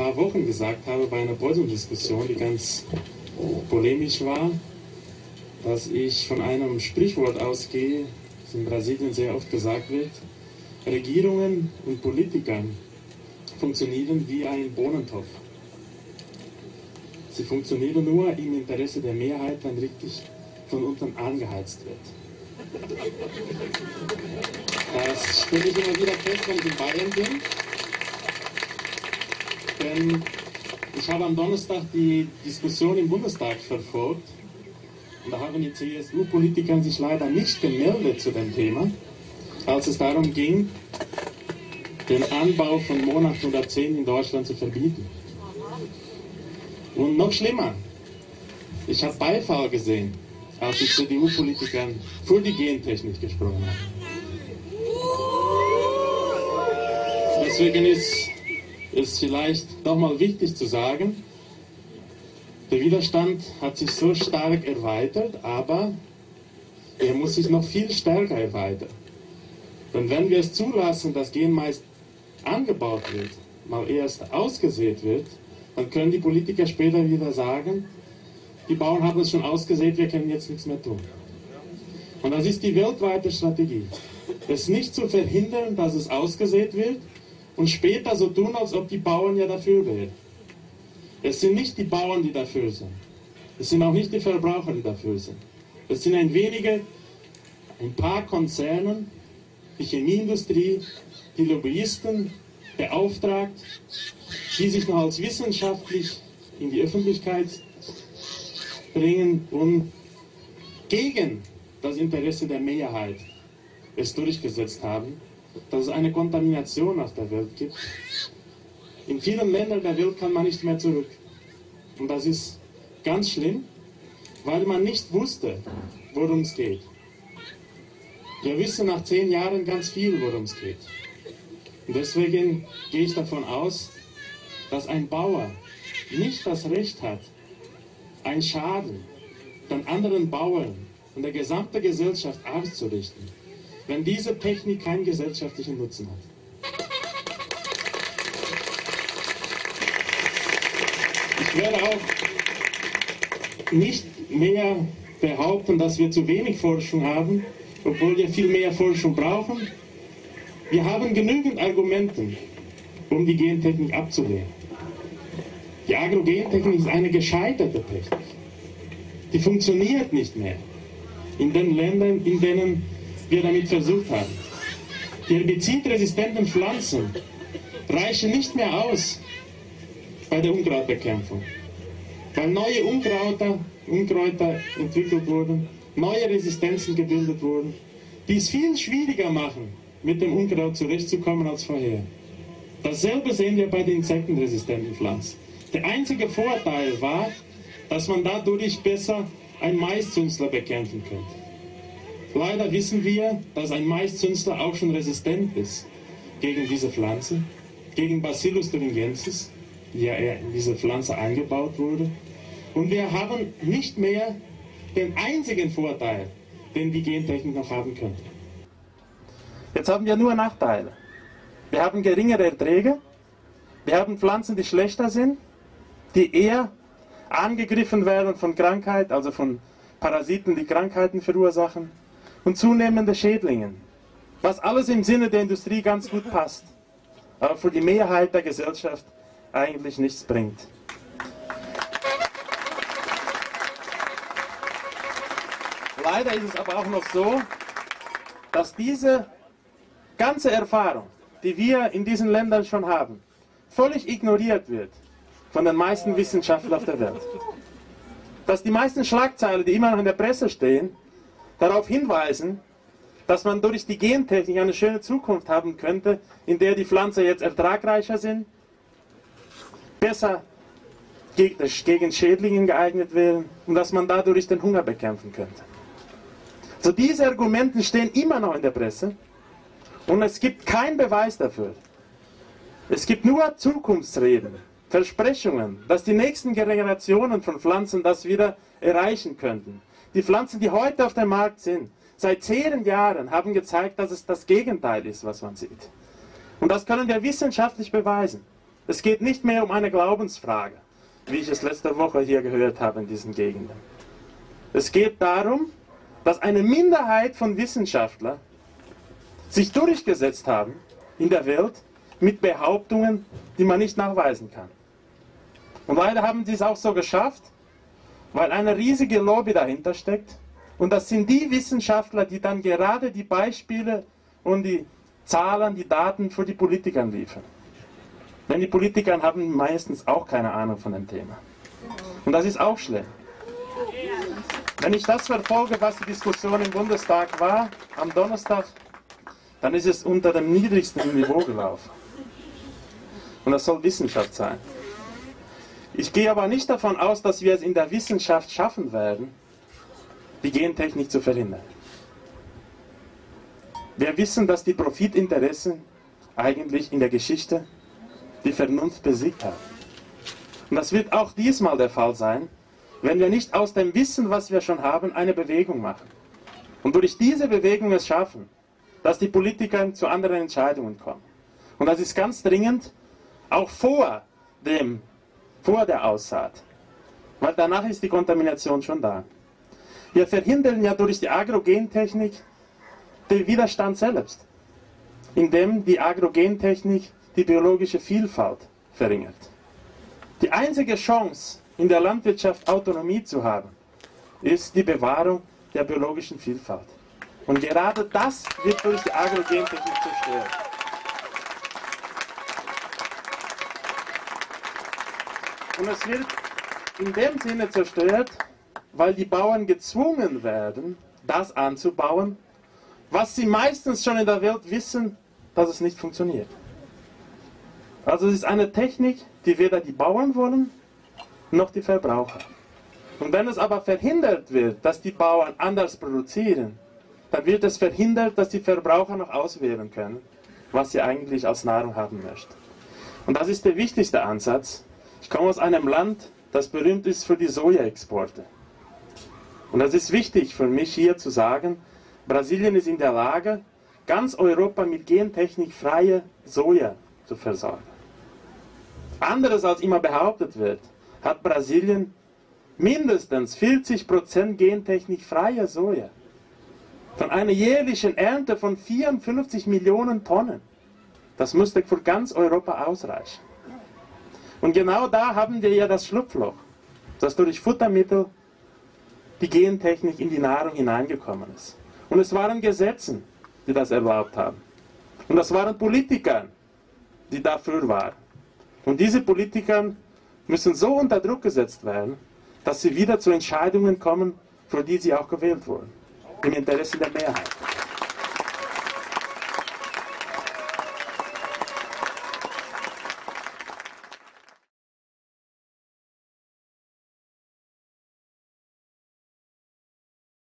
paar Wochen gesagt habe bei einer Podiumdiskussion, die ganz polemisch war, dass ich von einem Sprichwort ausgehe, das in Brasilien sehr oft gesagt wird, Regierungen und Politiker funktionieren wie ein Bohnentopf. Sie funktionieren nur im Interesse der Mehrheit, wenn richtig von unten angeheizt wird. Das stelle ich immer wieder fest, wenn ich in Bayern bin. Denn ich habe am Donnerstag die Diskussion im Bundestag verfolgt. Und da haben die CSU-Politiker sich leider nicht gemeldet zu dem Thema, als es darum ging, den Anbau von Monat 110 in Deutschland zu verbieten. Und noch schlimmer, ich habe Beifall gesehen, als die CDU-Politiker für die Gentechnik gesprochen haben. Deswegen ist es vielleicht nochmal wichtig zu sagen, der Widerstand hat sich so stark erweitert, aber er muss sich noch viel stärker erweitern. Denn wenn wir es zulassen, dass Genmais angebaut wird, mal erst ausgesät wird, dann können die Politiker später wieder sagen, die Bauern haben es schon ausgesät, wir können jetzt nichts mehr tun. Und das ist die weltweite Strategie. Es nicht zu verhindern, dass es ausgesät wird und später so tun, als ob die Bauern ja dafür wären. Es sind nicht die Bauern, die dafür sind. Es sind auch nicht die Verbraucher, die dafür sind. Es sind ein wenige, ein paar Konzerne, die Chemieindustrie, die Lobbyisten beauftragt, die sich noch als wissenschaftlich in die Öffentlichkeit bringen und gegen das Interesse der Mehrheit es durchgesetzt haben, dass es eine Kontamination auf der Welt gibt. In vielen Ländern der Welt kann man nicht mehr zurück. Und das ist ganz schlimm, weil man nicht wusste, worum es geht. Wir wissen nach zehn Jahren ganz viel, worum es geht. Und deswegen gehe ich davon aus, dass ein Bauer nicht das Recht hat, einen Schaden den anderen Bauern und der gesamten Gesellschaft auszurichten, wenn diese Technik keinen gesellschaftlichen Nutzen hat. Ich werde auch nicht mehr behaupten, dass wir zu wenig Forschung haben, obwohl wir viel mehr Forschung brauchen. Wir haben genügend Argumente, um die Gentechnik abzulehnen. Die Agrogentechnik ist eine gescheiterte Technik. Die funktioniert nicht mehr in den Ländern, in denen wir damit versucht haben. Die herbizidresistenten Pflanzen reichen nicht mehr aus bei der Unkrautbekämpfung, weil neue Unkräuter, Unkräuter entwickelt wurden, neue Resistenzen gebildet wurden, die es viel schwieriger machen, mit dem Unkraut zurechtzukommen als vorher. Dasselbe sehen wir bei den insektenresistenten Pflanzen. Der einzige Vorteil war, dass man dadurch besser ein Maiszünsler bekämpfen könnte. Leider wissen wir, dass ein Maiszünsler auch schon resistent ist gegen diese Pflanze, gegen Bacillus thuringiensis, die ja in diese Pflanze eingebaut wurde. Und wir haben nicht mehr den einzigen Vorteil, den die Gentechnik noch haben könnte. Jetzt haben wir nur Nachteile. Wir haben geringere Erträge, wir haben Pflanzen, die schlechter sind, die eher angegriffen werden von Krankheit, also von Parasiten, die Krankheiten verursachen und zunehmende Schädlingen. Was alles im Sinne der Industrie ganz gut passt, aber für die Mehrheit der Gesellschaft eigentlich nichts bringt. Leider ist es aber auch noch so, dass diese ganze Erfahrung, die wir in diesen Ländern schon haben, völlig ignoriert wird von den meisten Wissenschaftlern auf der Welt. Dass die meisten Schlagzeilen, die immer noch in der Presse stehen, darauf hinweisen, dass man durch die Gentechnik eine schöne Zukunft haben könnte, in der die Pflanzen jetzt ertragreicher sind, besser gegen Schädlinge geeignet wären und dass man dadurch den Hunger bekämpfen könnte. So diese Argumente stehen immer noch in der Presse und es gibt keinen Beweis dafür. Es gibt nur Zukunftsreden, Versprechungen, dass die nächsten Generationen von Pflanzen das wieder erreichen könnten. Die Pflanzen, die heute auf dem Markt sind, seit zehn Jahren haben gezeigt, dass es das Gegenteil ist, was man sieht. Und das können wir wissenschaftlich beweisen. Es geht nicht mehr um eine Glaubensfrage, wie ich es letzte Woche hier gehört habe in diesen Gegenden. Es geht darum, dass eine Minderheit von Wissenschaftlern sich durchgesetzt haben in der Welt mit Behauptungen, die man nicht nachweisen kann. Und leider haben sie es auch so geschafft, weil eine riesige Lobby dahinter steckt. Und das sind die Wissenschaftler, die dann gerade die Beispiele und die Zahlen, die Daten für die Politiker liefern. Denn die Politiker haben meistens auch keine Ahnung von dem Thema. Und das ist auch schlimm. Wenn ich das verfolge, was die Diskussion im Bundestag war, am Donnerstag, dann ist es unter dem niedrigsten Niveau gelaufen. Und das soll Wissenschaft sein. Ich gehe aber nicht davon aus, dass wir es in der Wissenschaft schaffen werden, die Gentechnik zu verhindern. Wir wissen, dass die Profitinteressen eigentlich in der Geschichte die Vernunft besiegt haben. Und das wird auch diesmal der Fall sein, wenn wir nicht aus dem Wissen, was wir schon haben, eine Bewegung machen. Und durch diese Bewegung es schaffen, dass die Politiker zu anderen Entscheidungen kommen. Und das ist ganz dringend, auch vor, dem, vor der Aussaat. Weil danach ist die Kontamination schon da. Wir verhindern ja durch die Agrogentechnik den Widerstand selbst, indem die Agrogentechnik die biologische Vielfalt verringert. Die einzige Chance, in der Landwirtschaft Autonomie zu haben, ist die Bewahrung der biologischen Vielfalt. Und gerade das wird durch die Agrogentechnik zerstört. Und es wird in dem Sinne zerstört, weil die Bauern gezwungen werden, das anzubauen, was sie meistens schon in der Welt wissen, dass es nicht funktioniert. Also es ist eine Technik, die weder die Bauern wollen, noch die Verbraucher. Und wenn es aber verhindert wird, dass die Bauern anders produzieren, dann wird es verhindert, dass die Verbraucher noch auswählen können, was sie eigentlich als Nahrung haben möchten. Und das ist der wichtigste Ansatz. Ich komme aus einem Land, das berühmt ist für die Sojaexporte. Und das ist wichtig für mich hier zu sagen, Brasilien ist in der Lage, ganz Europa mit Gentechnik freie Soja zu versorgen. Anderes als immer behauptet wird, hat Brasilien mindestens 40% Gentechnik freie Soja. Von einer jährlichen Ernte von 54 Millionen Tonnen. Das müsste für ganz Europa ausreichen. Und genau da haben wir ja das Schlupfloch, dass durch Futtermittel die Gentechnik in die Nahrung hineingekommen ist. Und es waren Gesetzen, die das erlaubt haben. Und das waren Politiker, die dafür waren. Und diese Politiker müssen so unter Druck gesetzt werden, dass sie wieder zu Entscheidungen kommen, für die sie auch gewählt wurden. Im Interesse der Mehrheit.